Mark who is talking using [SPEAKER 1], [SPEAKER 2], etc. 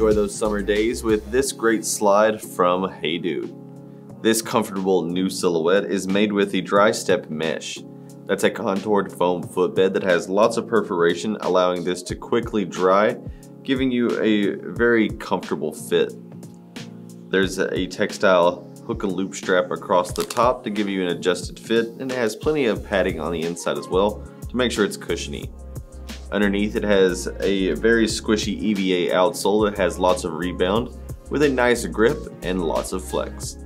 [SPEAKER 1] enjoy those summer days with this great slide from Hey Dude. This comfortable new silhouette is made with the dry step mesh. That's a contoured foam footbed that has lots of perforation allowing this to quickly dry, giving you a very comfortable fit. There's a textile hook and loop strap across the top to give you an adjusted fit and it has plenty of padding on the inside as well to make sure it's cushiony. Underneath it has a very squishy EVA outsole that has lots of rebound with a nice grip and lots of flex.